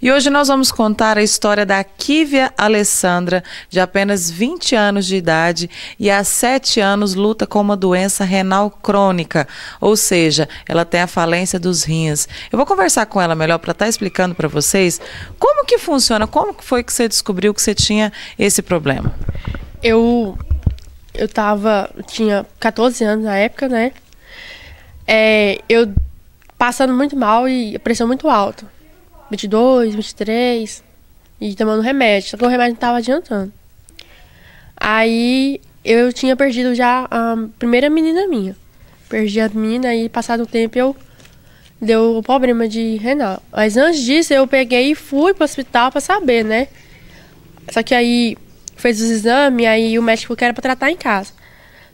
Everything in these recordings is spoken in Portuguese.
E hoje nós vamos contar a história da Kívia Alessandra, de apenas 20 anos de idade e há 7 anos luta com uma doença renal crônica, ou seja, ela tem a falência dos rins. Eu vou conversar com ela melhor para estar tá explicando para vocês como que funciona, como foi que você descobriu que você tinha esse problema. Eu eu tava, tinha 14 anos na época, né? É, eu passando muito mal e pressão muito alta. 22, 23. E tomando remédio. Só que o remédio não tava adiantando. Aí eu tinha perdido já a primeira menina minha. Perdi a menina e passado o tempo eu deu problema de renal. Mas antes disso eu peguei e fui pro hospital para saber, né? Só que aí fez os exames, aí o médico que era para tratar em casa.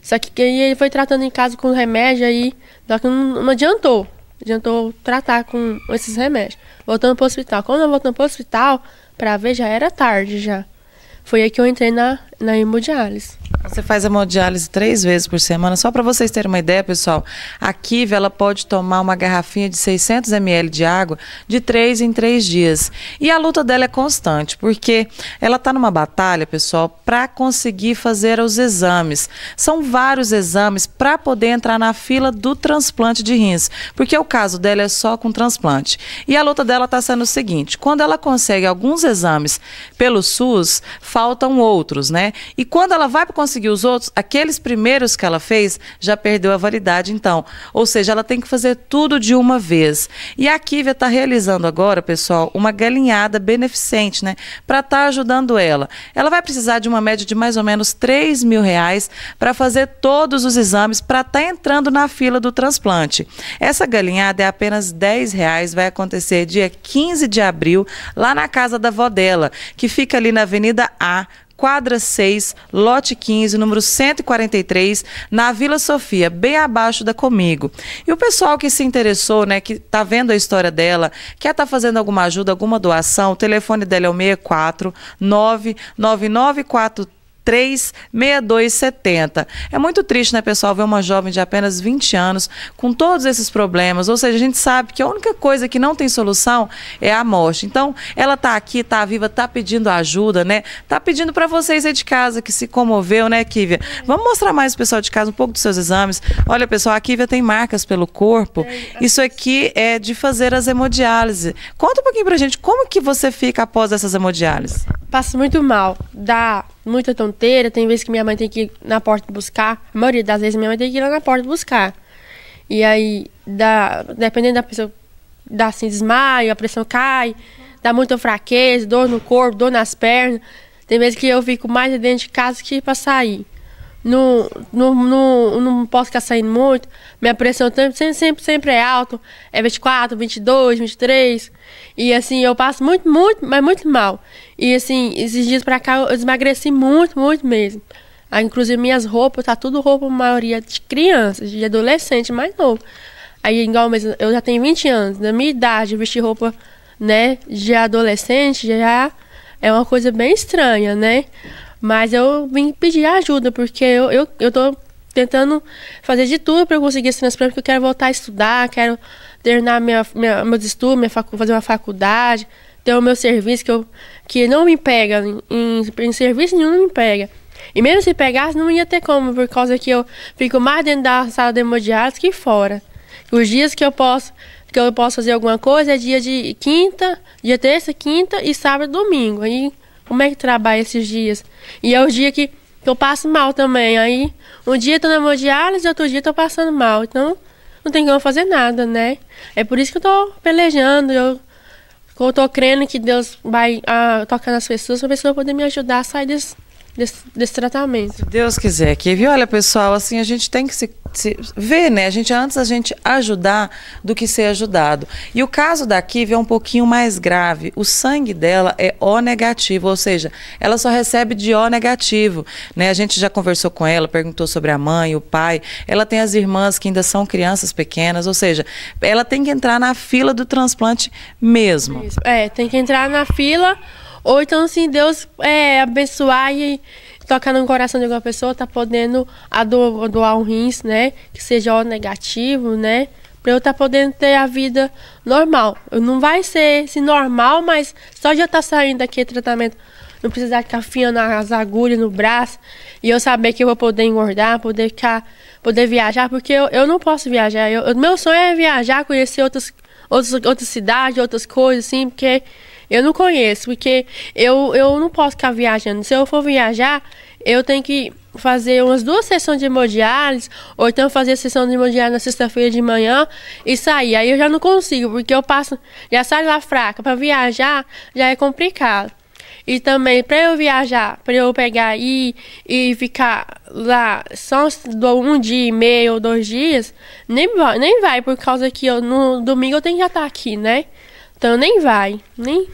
Só que aí ele foi tratando em casa com remédio aí, só que não, não adiantou adiantou tratar com esses remédios. Voltando para o hospital. Quando eu voltando para o hospital, para ver, já era tarde já. Foi aí que eu entrei na, na hemodiálise. Você faz a hemodiálise três vezes por semana. Só para vocês terem uma ideia, pessoal, a Kive ela pode tomar uma garrafinha de 600 ml de água de três em três dias. E a luta dela é constante, porque ela está numa batalha, pessoal, para conseguir fazer os exames. São vários exames para poder entrar na fila do transplante de rins, porque o caso dela é só com transplante. E a luta dela está sendo o seguinte: quando ela consegue alguns exames pelo SUS, faltam outros, né? E quando ela vai conseguir conseguir os outros, aqueles primeiros que ela fez já perdeu a validade, então. Ou seja, ela tem que fazer tudo de uma vez. E a Kívia está realizando agora, pessoal, uma galinhada beneficente, né? Para estar tá ajudando ela. Ela vai precisar de uma média de mais ou menos 3 mil reais para fazer todos os exames para estar tá entrando na fila do transplante. Essa galinhada é apenas 10 reais, vai acontecer dia 15 de abril, lá na casa da vó dela, que fica ali na Avenida A, quadra 6, lote 15, número 143, na Vila Sofia, bem abaixo da Comigo. E o pessoal que se interessou, né, que está vendo a história dela, quer tá fazendo alguma ajuda, alguma doação, o telefone dela é o 64 99943 3270. É muito triste, né, pessoal, ver uma jovem de apenas 20 anos com todos esses problemas. Ou seja, a gente sabe que a única coisa que não tem solução é a morte. Então, ela está aqui, está viva, está pedindo ajuda, né? Está pedindo para vocês aí de casa que se comoveu, né, Kívia? Vamos mostrar mais o pessoal de casa um pouco dos seus exames. Olha, pessoal, a Kívia tem marcas pelo corpo. Isso aqui é de fazer as hemodiálise. Conta um pouquinho pra gente como que você fica após essas hemodiálises. Passo muito mal. Dá muita tonteira. Tem vezes que minha mãe tem que ir na porta buscar. A maioria das vezes minha mãe tem que ir lá na porta buscar. E aí, dá, dependendo da pessoa, dá assim, desmaio, a pressão cai, dá muita fraqueza, dor no corpo, dor nas pernas. Tem vezes que eu fico mais dentro de casa que para sair não, não, não, não posso ficar saindo muito. Minha pressão sempre, sempre, sempre é alta. É 24, 22, 23. E assim, eu passo muito, muito, mas muito mal. E assim, esses dias pra cá eu desemagreci muito, muito mesmo. Aí, inclusive, minhas roupas, tá tudo roupa, maioria de crianças, de adolescente mais novo. Aí, igual mesmo, eu já tenho 20 anos. Na minha idade, vestir roupa, né, de adolescente já é uma coisa bem estranha, né? Mas eu vim pedir ajuda, porque eu, eu, eu tô tentando fazer de tudo para eu conseguir esse transplante, porque eu quero voltar a estudar, quero terminar minha, minha, meus estudos, minha facu, fazer uma faculdade, ter o meu serviço que, eu, que não me pega, em, em serviço nenhum não me pega. E mesmo se pegasse, não ia ter como, por causa que eu fico mais dentro da sala de hemodiálise que fora. Os dias que eu posso que eu posso fazer alguma coisa é dia de quinta, dia terça, quinta e sábado e domingo. Aí como é que trabalha esses dias? E é o dia que, eu passo mal também. Aí, um dia eu tô na hemodiálise, outro dia eu tô passando mal. Então, não tem como fazer nada, né? É por isso que eu tô pelejando. Eu, eu tô crendo que Deus vai ah, tocar nas pessoas se vai poder me ajudar a sair desse, desse, desse tratamento. Se Deus quiser, que olha pessoal, assim a gente tem que se se vê, né? A gente antes a gente ajudar do que ser ajudado. E o caso da Kive é um pouquinho mais grave. O sangue dela é O negativo, ou seja, ela só recebe de O negativo, né? A gente já conversou com ela, perguntou sobre a mãe, o pai. Ela tem as irmãs que ainda são crianças pequenas, ou seja, ela tem que entrar na fila do transplante mesmo. Isso. É, tem que entrar na fila ou então, assim, Deus é, abençoar e tocar no coração de alguma pessoa, tá podendo doar um rins, né? Que seja O negativo, né? para eu tá podendo ter a vida normal. Não vai ser se normal, mas só estar tá saindo daqui tratamento, não precisar ficar afiando as agulhas no braço e eu saber que eu vou poder engordar, poder ficar, poder viajar, porque eu, eu não posso viajar. Eu, meu sonho é viajar, conhecer outras, outras, outras cidades, outras coisas, assim, porque eu não conheço, porque eu, eu não posso ficar viajando. Se eu for viajar, eu tenho que fazer umas duas sessões de hemodiálise, ou então fazer a sessão de hemodiálise na sexta-feira de manhã e sair. Aí eu já não consigo, porque eu passo, já saio lá fraca. Para viajar já é complicado. E também para eu viajar, para eu pegar e, e ficar lá só um dia e meio ou dois dias, nem vai, nem vai, por causa que eu, no domingo eu tenho que estar aqui, né? Então nem vai, nem.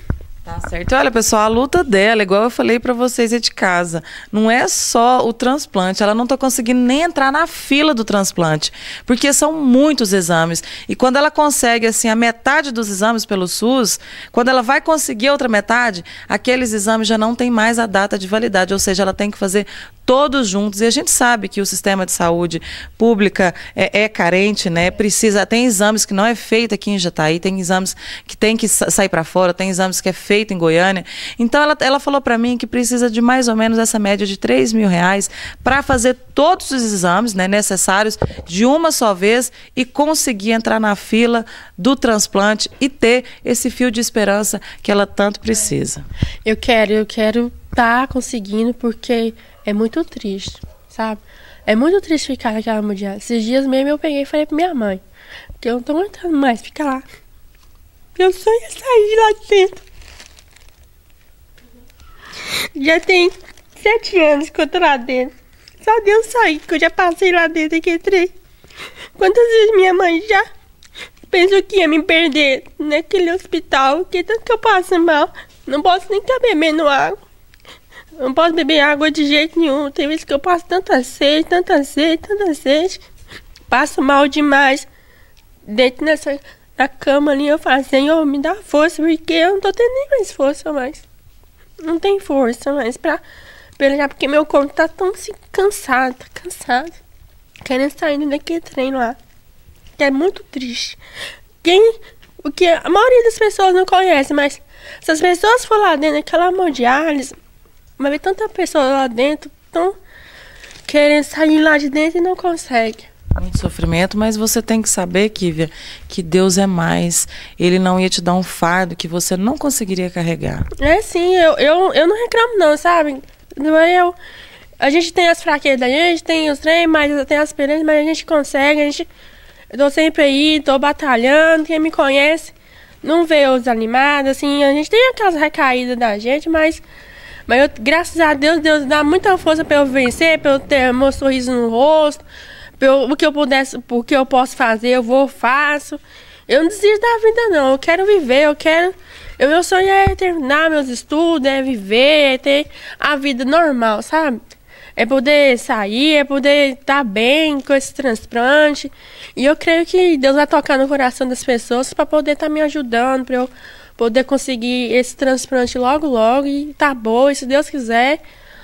Tá certo. Olha, pessoal, a luta dela, igual eu falei para vocês aí de casa, não é só o transplante. Ela não tá conseguindo nem entrar na fila do transplante, porque são muitos exames. E quando ela consegue, assim, a metade dos exames pelo SUS, quando ela vai conseguir a outra metade, aqueles exames já não tem mais a data de validade, ou seja, ela tem que fazer todos juntos. E a gente sabe que o sistema de saúde pública é, é carente, né? Precisa, tem exames que não é feito aqui em Jataí, tem exames que tem que sair para fora, tem exames que é feito feito em Goiânia. Então ela, ela falou para mim que precisa de mais ou menos essa média de 3 mil reais para fazer todos os exames né, necessários de uma só vez e conseguir entrar na fila do transplante e ter esse fio de esperança que ela tanto precisa. Eu quero, eu quero estar tá conseguindo porque é muito triste, sabe? É muito triste ficar naquela mundial. Esses dias mesmo eu peguei e falei pra minha mãe que eu não tô aguentando mais ficar lá. Meu sonho é sair lá dentro. Já tem sete anos que eu tô lá dentro. Só Deus sair, que eu já passei lá dentro e que entrei. Quantas vezes minha mãe já pensou que ia me perder naquele hospital, que tanto que eu passo mal. Não posso nem estar bebendo água. Não posso beber água de jeito nenhum. Tem vezes que eu passo tanta sede, tanta sede, tanta sede. Passo mal demais. Dentro nessa na cama ali, eu falo, Senhor, me dá força, porque eu não tô tendo nem mais força mais não tem força mais pra pelejar, porque meu corpo tá tão assim, cansado, tá cansado. Querendo sair daquele treino lá. Que é muito triste. Quem. O que a maioria das pessoas não conhece, mas se as pessoas for lá dentro, aquela hemodiálise, vai ver tanta pessoa lá dentro, tão querendo sair lá de dentro e não consegue. Muito sofrimento, mas você tem que saber, Kívia, que Deus é mais. Ele não ia te dar um fardo que você não conseguiria carregar. É sim, eu, eu, eu não reclamo não, sabe? Eu, a gente tem as fraquezas da gente, tem os treinos, mas tem as experiências, mas a gente consegue, a gente... Eu tô sempre aí, tô batalhando, quem me conhece não vê os animados, assim, a gente tem aquelas recaídas da gente, mas... Mas eu, graças a Deus, Deus dá muita força para eu vencer, para eu ter meu sorriso no rosto, eu, o que eu pudesse, o que eu posso fazer, eu vou, faço. Eu não desisto da vida, não. Eu quero viver, eu quero. O meu sonho é terminar meus estudos, é viver, é ter a vida normal, sabe? É poder sair, é poder estar bem com esse transplante. E eu creio que Deus vai tocar no coração das pessoas para poder estar tá me ajudando, para eu poder conseguir esse transplante logo, logo. E tá bom, e se Deus quiser,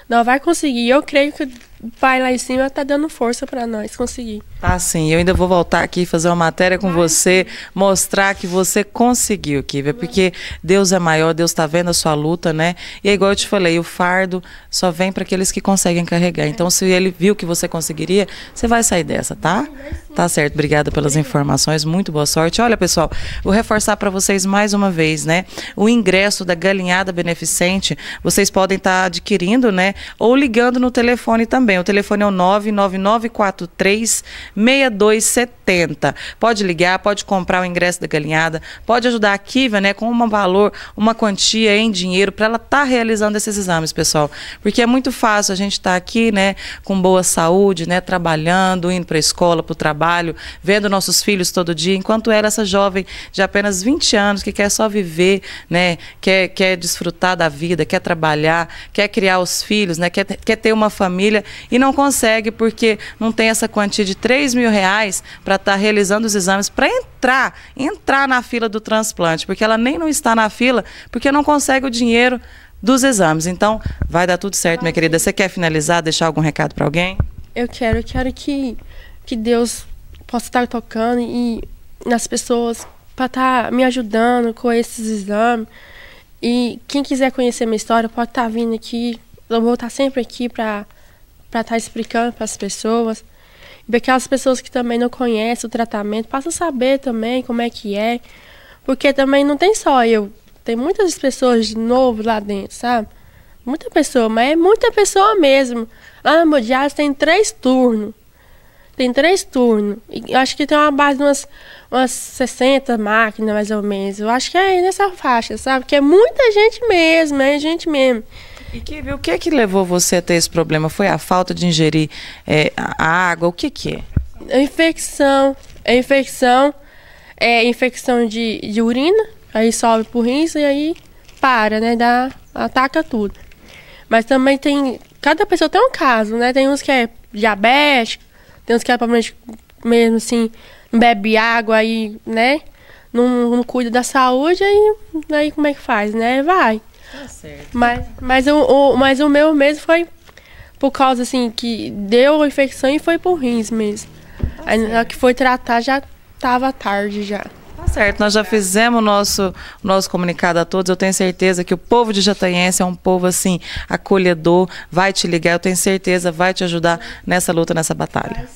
nós vai conseguir. Eu creio que o pai lá em cima tá dando força para nós conseguir. Tá sim, eu ainda vou voltar aqui fazer uma matéria com você, mostrar que você conseguiu, Kívia, porque Deus é maior, Deus está vendo a sua luta, né? E é igual eu te falei, o fardo só vem para aqueles que conseguem carregar. Então, se ele viu que você conseguiria, você vai sair dessa, tá? Tá certo, obrigada pelas informações, muito boa sorte. Olha, pessoal, vou reforçar para vocês mais uma vez, né? O ingresso da Galinhada Beneficente, vocês podem estar tá adquirindo, né? Ou ligando no telefone também. O telefone é o 99943 6270. Pode ligar, pode comprar o ingresso da galinhada, pode ajudar a Kiva, né, com um valor, uma quantia em dinheiro para ela estar tá realizando esses exames, pessoal. Porque é muito fácil a gente estar tá aqui, né, com boa saúde, né, trabalhando, indo para a escola, para o trabalho, vendo nossos filhos todo dia, enquanto ela, essa jovem de apenas 20 anos que quer só viver, né, quer, quer desfrutar da vida, quer trabalhar, quer criar os filhos, né, quer, quer ter uma família e não consegue porque não tem essa quantia de 3 3 mil reais para estar tá realizando os exames para entrar, entrar na fila do transplante, porque ela nem não está na fila porque não consegue o dinheiro dos exames. Então, vai dar tudo certo, minha querida. Você quer finalizar, deixar algum recado para alguém? Eu quero, eu quero que, que Deus possa estar tocando e nas pessoas para estar tá me ajudando com esses exames. E quem quiser conhecer minha história pode estar tá vindo aqui. Eu vou estar tá sempre aqui para estar tá explicando para as pessoas. E para aquelas pessoas que também não conhecem o tratamento, possam saber também como é que é. Porque também não tem só eu. Tem muitas pessoas de novo lá dentro, sabe? Muita pessoa, mas é muita pessoa mesmo. Lá na Modiás tem três turnos. Tem três turnos. E eu acho que tem uma base de umas, umas 60 máquinas, mais ou menos. Eu acho que é nessa faixa, sabe? Que é muita gente mesmo, é gente mesmo. E que, o que é que levou você a ter esse problema? Foi a falta de ingerir é, a água? O que que é? A infecção. É infecção. É infecção de, de urina. Aí sobe pro rins e aí para, né? Dá, ataca tudo. Mas também tem. Cada pessoa tem um caso, né? Tem uns que é diabético, tem uns que é provavelmente mesmo assim, bebe água aí, né? Não, não cuida da saúde, aí, aí como é que faz, né? Vai. Tá certo. Mas, mas, o, o, mas o meu mesmo foi por causa assim que deu infecção e foi por rins mesmo. Tá aí na que foi tratar já tava tarde já. Tá certo, nós já fizemos o nosso, nosso comunicado a todos. Eu tenho certeza que o povo de Jataiense é um povo assim, acolhedor, vai te ligar, eu tenho certeza, vai te ajudar nessa luta, nessa batalha.